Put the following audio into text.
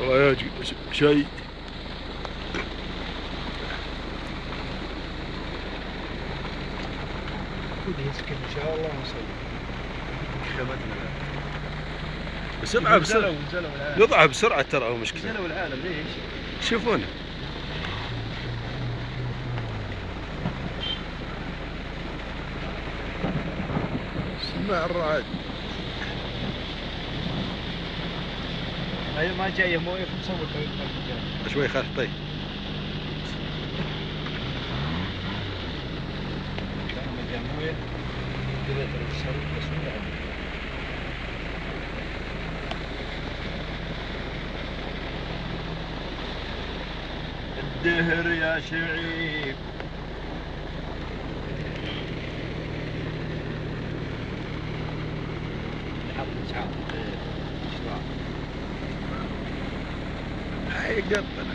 والله يا ج- ش- شيء يسكن إن شاء الله ونسوي بسرعة بسرعة. قطعة بسرعة ترى هو مشكلة. نزلوا العالم ليش؟ شوفونه سمع الرعد. هاي ما جاية مويه الرجال شوي خالد طيب. الدهر يا شعيب حط 早かったね